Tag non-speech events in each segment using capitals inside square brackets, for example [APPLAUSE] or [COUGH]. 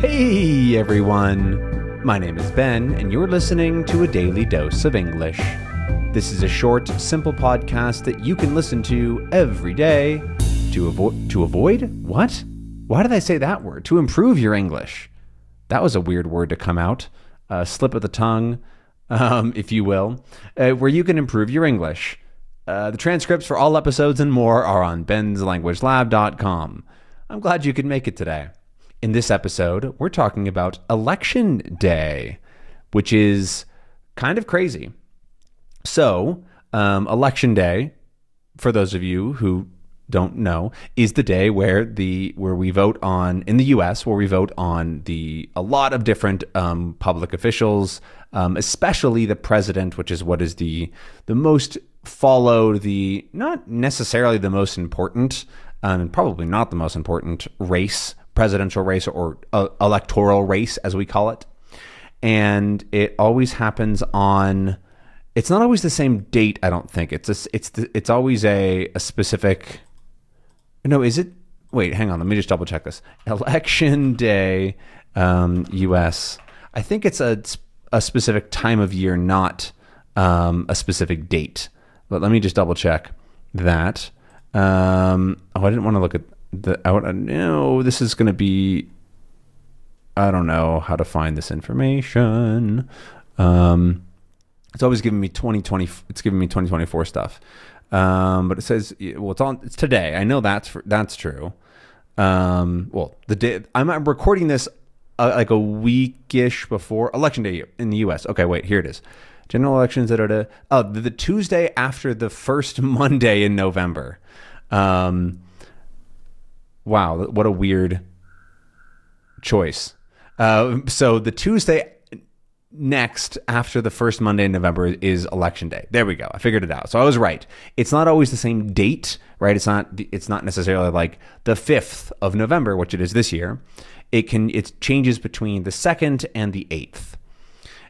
Hey everyone! My name is Ben, and you're listening to a daily dose of English. This is a short, simple podcast that you can listen to every day to avoid. To avoid? What? Why did I say that word? To improve your English. That was a weird word to come out. A slip of the tongue, um, if you will, uh, where you can improve your English. Uh, the transcripts for all episodes and more are on benslanguagelab.com. I'm glad you could make it today. In this episode, we're talking about Election Day, which is kind of crazy. So, um, Election Day, for those of you who don't know, is the day where the where we vote on in the U.S. where we vote on the a lot of different um, public officials, um, especially the president, which is what is the the most followed, the not necessarily the most important, um, and probably not the most important race presidential race or uh, electoral race, as we call it. And it always happens on. It's not always the same date. I don't think it's a, it's it's always a, a specific. No, is it? Wait, hang on. Let me just double check this. Election day, um, U.S. I think it's a a specific time of year, not um, a specific date. But let me just double check that. Um, oh, I didn't want to look at the I want no, this is going to be I don't know how to find this information. Um, it's always giving me 2020 it's giving me 2024 stuff. Um, but it says well it's on it's today. I know that's that's true. Um, well, the day I'm, I'm recording this uh, like a weekish before election day in the US. Okay, wait, here it is. General elections that are to oh the, the Tuesday after the first [LAUGHS] Monday in November. Um, wow, what a weird choice. Uh, so the Tuesday next after the first Monday in November is election day. There we go. I figured it out. So I was right. It's not always the same date, right? It's not it's not necessarily like the 5th of November, which it is this year. It can it changes between the 2nd and the 8th.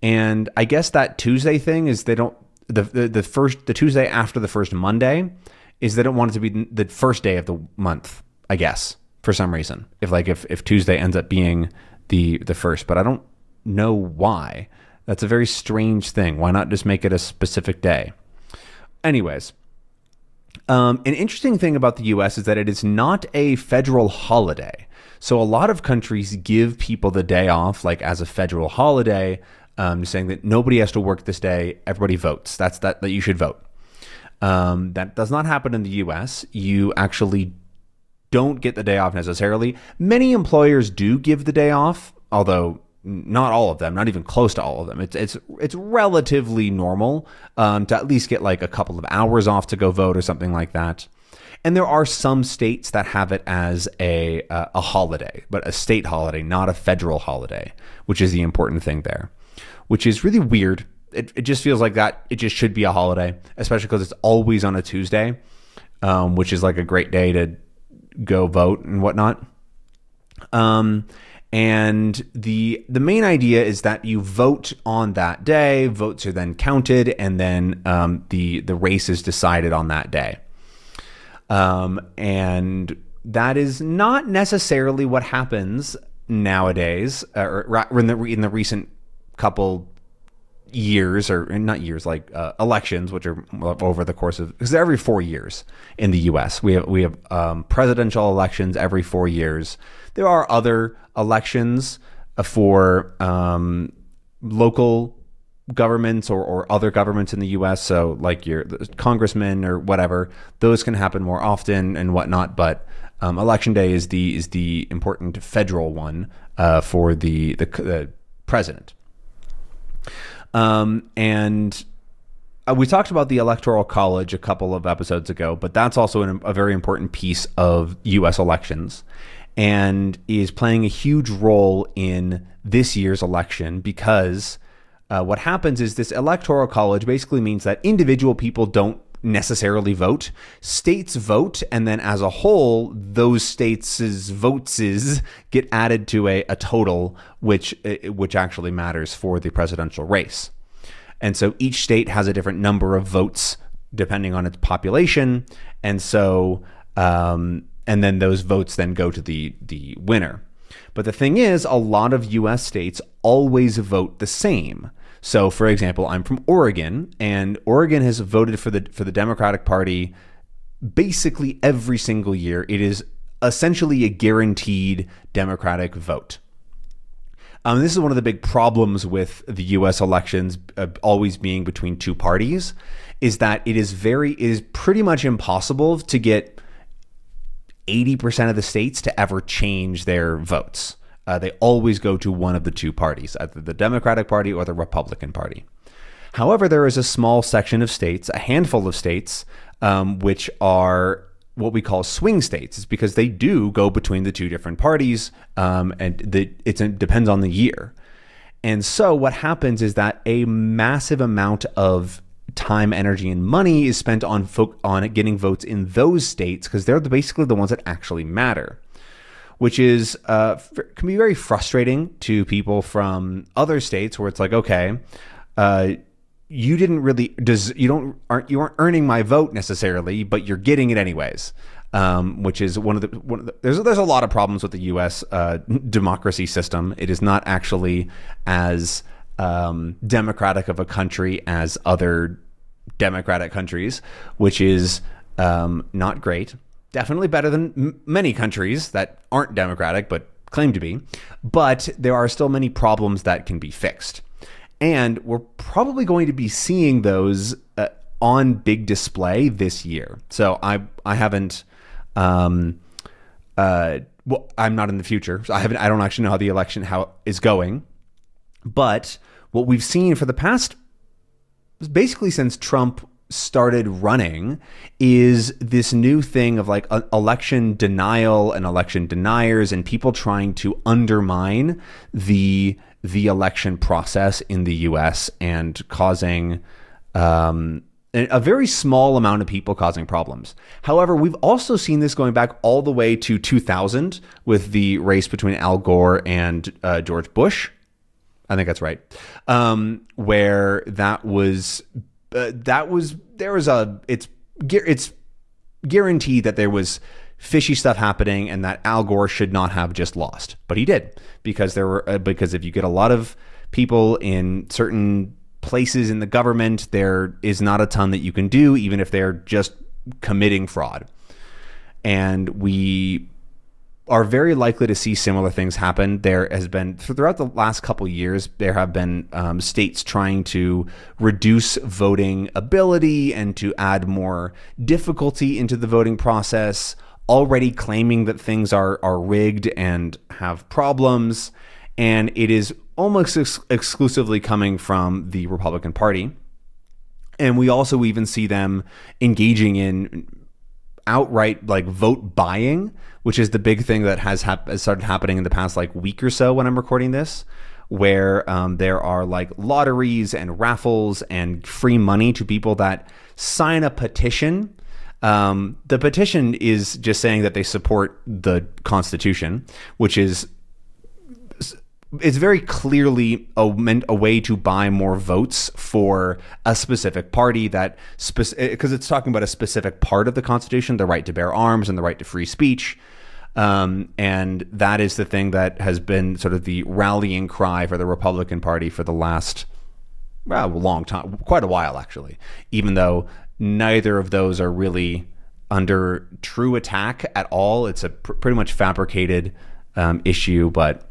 And I guess that Tuesday thing is they don't the, the the first the Tuesday after the first Monday is they don't want it to be the first day of the month I guess, for some reason. If like if, if Tuesday ends up being the the first, but I don't know why. That's a very strange thing. Why not just make it a specific day? Anyways, um, an interesting thing about the US is that it is not a federal holiday. So a lot of countries give people the day off, like as a federal holiday, um, saying that nobody has to work this day. Everybody votes. That's that that you should vote. Um, that does not happen in the U.S. You actually don't get the day off necessarily. Many employers do give the day off, although not all of them, not even close to all of them. It's it's it's relatively normal um, to at least get like a couple of hours off to go vote or something like that. And there are some states that have it as a uh, a holiday, but a state holiday, not a federal holiday, which is the important thing there. Which is really weird. It, it just feels like that. It just should be a holiday, especially because it's always on a Tuesday, um, which is like a great day to go vote and whatnot. Um, and the the main idea is that you vote on that day. Votes are then counted, and then um, the the race is decided on that day. Um, and that is not necessarily what happens nowadays, uh, or in the in the recent couple years or not years like uh, elections which are over the course of because every four years in the US we have we have um, presidential elections every four years. There are other elections for um, local governments or, or other governments in the US so like your congressmen or whatever those can happen more often and whatnot but um, election day is the is the important federal one uh, for the the, the president um, and uh, we talked about the Electoral College a couple of episodes ago, but that's also an, a very important piece of U.S. elections and is playing a huge role in this year's election because uh, what happens is this Electoral College basically means that individual people don't necessarily vote. States vote, and then as a whole, those states' votes get added to a, a total, which uh, which actually matters for the presidential race. And so each state has a different number of votes depending on its population, and so um, and then those votes then go to the the winner. But the thing is, a lot of US states always vote the same. So, for example, I'm from Oregon, and Oregon has voted for the for the Democratic Party basically every single year. It is essentially a guaranteed Democratic vote. Um, this is one of the big problems with the U.S. elections uh, always being between two parties, is that it is very it is pretty much impossible to get eighty percent of the states to ever change their votes. Uh, they always go to one of the two parties, either the Democratic Party or the Republican Party. However, there is a small section of states, a handful of states, um, which are what we call swing states. It's because they do go between the two different parties, um, and the, it depends on the year. And so what happens is that a massive amount of time, energy, and money is spent on on getting votes in those states because they're basically the ones that actually matter. Which is uh, can be very frustrating to people from other states where it's like, okay, uh, you didn't really does you don't aren't you aren't earning my vote necessarily, but you're getting it anyways. Um, which is one of the one of the, there's there's a lot of problems with the U.S. Uh, democracy system. It is not actually as um, democratic of a country as other democratic countries, which is um, not great. Definitely better than many countries that aren't democratic but claim to be. But there are still many problems that can be fixed. And we're probably going to be seeing those uh, on big display this year. So I I haven't um uh well I'm not in the future. So I haven't I don't actually know how the election how is going. But what we've seen for the past basically since Trump started running is this new thing of like election denial and election deniers and people trying to undermine the the election process in the US and causing um, a very small amount of people causing problems. However, we've also seen this going back all the way to 2000 with the race between Al Gore and uh, George Bush. I think that's right. Um, where that was, uh, that was there was a it's it's guaranteed that there was fishy stuff happening and that Al Gore should not have just lost. But he did because there were uh, because if you get a lot of people in certain places in the government, there is not a ton that you can do even if they're just committing fraud. And we are very likely to see similar things happen. There has been throughout the last couple years, there have been um, states trying to reduce voting ability and to add more difficulty into the voting process already claiming that things are are rigged and have problems, and it is almost ex- exclusively coming from the Republican Party. And we also even see them engaging in outright like vote buying, which is the big thing that has, hap- has started happening in the past like week or so when I'm recording this where um, there are like lotteries and raffles and free money to people that sign a petition. Um, the petition is just saying that they support the Constitution, which is it's very clearly a, a way to buy more votes for a specific party that because speci- it's talking about a specific part of the Constitution, the right to bear arms and the right to free speech. Um, and that is the thing that has been sort of the rallying cry for the Republican Party for the last well, long time, quite a while actually. Even though neither of those are really under true attack at all. It's a pr- pretty much fabricated um, issue, but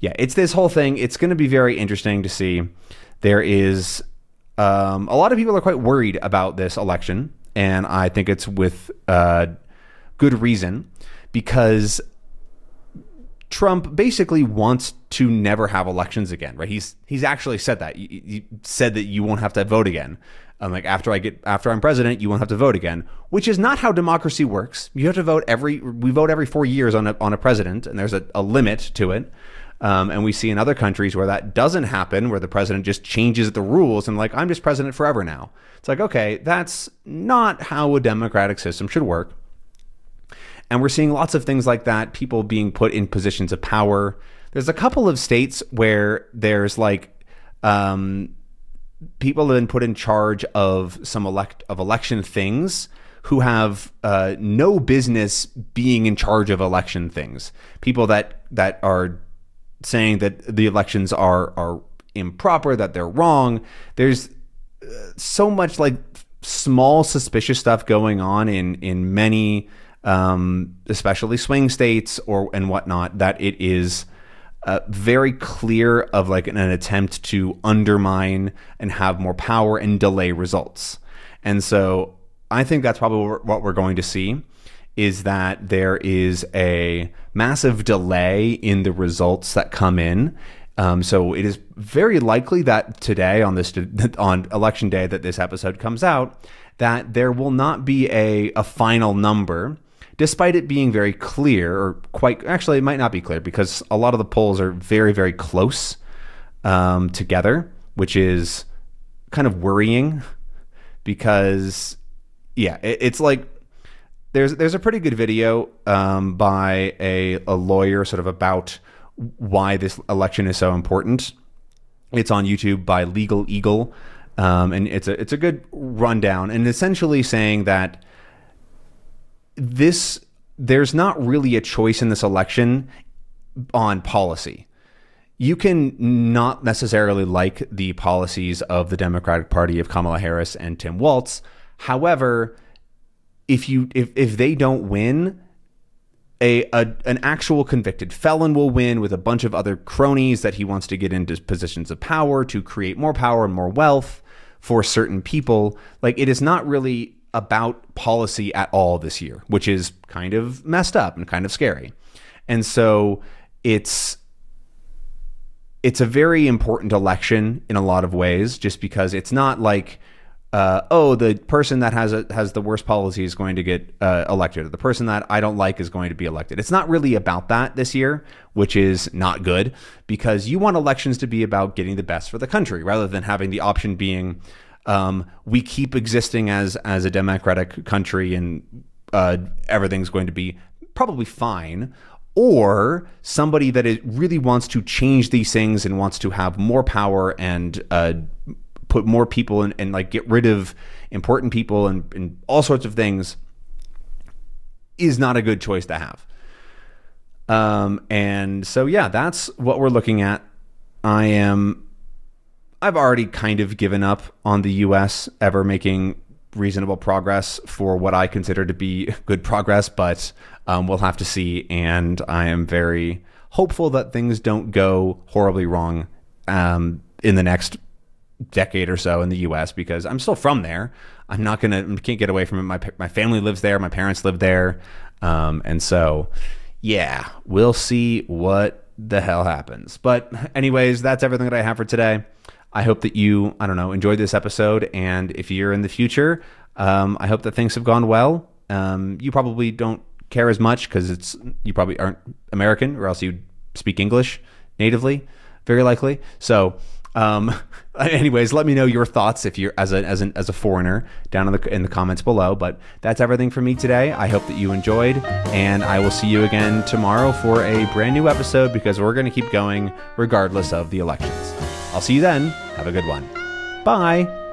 yeah, it's this whole thing. It's going to be very interesting to see. There is um, a lot of people are quite worried about this election, and I think it's with uh, good reason because Trump basically wants to never have elections again, right? He's he's actually said that. He, said that you won't have to vote again. Like after I get after I'm president, you won't have to vote again, which is not how democracy works. You have to vote every we vote every four years on a on a president, and there's a, a limit to it. Um, and we see in other countries where that doesn't happen, where the president just changes the rules and like I'm just president forever now. It's like okay, that's not how a democratic system should work. And we're seeing lots of things like that, people being put in positions of power. There's a couple of states where there's like um, people have been put in charge of some elect of election things who have uh, no business being in charge of election things. People that that are saying that the elections are are improper, that they're wrong. There's uh, so much like small suspicious stuff going on in in many, um, especially swing states or and whatnot, that it is. Uh, very clear of like an, an attempt to undermine and have more power and delay results. And so I think that's probably what we're going to see is that there is a massive delay in the results that come in. Um, so it is very likely that today on this [LAUGHS] on election day that this episode comes out that there will not be a, a final number despite it being very clear, or quite actually, it might not be clear because a lot of the polls are very, very close um, together, which is kind of worrying because, yeah, it, it's like there's there's a pretty good video um, by a, a lawyer sort of about why this election is so important. It's on YouTube by Legal Eagle, um, and it's a it's a good rundown, and essentially saying that this there's not really a choice in this election on policy. You can not necessarily like the policies of the Democratic Party of Kamala Harris and Tim Walz. However, if you if, if they don't win, a, a, an actual convicted felon will win with a bunch of other cronies that he wants to get into positions of power to create more power and more wealth for certain people. Like it is not really about policy at all this year, which is kind of messed up and kind of scary. And so it's it's a very important election in a lot of ways, just because it's not like uh, oh, the person that has a, has the worst policy is going to get uh, elected, the person that I don't like is going to be elected. It's not really about that this year, which is not good because you want elections to be about getting the best for the country rather than having the option being um, we keep existing as as a democratic country and uh, everything's going to be probably fine or somebody that really wants to change these things and wants to have more power and uh, put more people in, and like get rid of important people and, and all sorts of things is not a good choice to have. Um, and so yeah, that's what we're looking at. I am I've already kind of given up on the US ever making reasonable progress for what I consider to be [LAUGHS] good progress, but um, we'll have to see. And I am very hopeful that things don't go horribly wrong um, in the next decade or so in the US because I'm still from there. I'm not to, can't get away from it. My, my family lives there, my parents live there. Um, and so, yeah, we'll see what the hell happens. But, anyways, that's everything that I have for today. I hope that you, I don't know, enjoyed this episode. And if you're in the future, um, I hope that things have gone well. Um, you probably don't care as much because it's you probably aren't American, or else you speak English natively, very likely. So, um, [LAUGHS] anyways, let me know your thoughts if you're as a as an as a foreigner down in the in the comments below. But that's everything for me today. I hope that you enjoyed, and I will see you again tomorrow for a brand new episode because we're going to keep going regardless of the elections. I'll see you then. Have a good one. Bye.